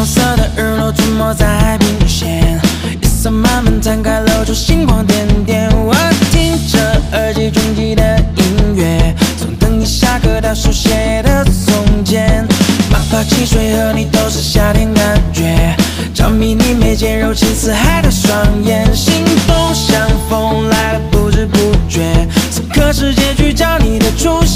黄色的日落沉没在海平线，夜色慢慢摊开，露出星光点点。我听着耳机中记的音乐，从等你下课到书写的从前，冒泡汽水和你都是夏天感觉，着迷你眉间柔情似海的双眼，心动像风来的不知不觉，此刻世界聚焦你的出现。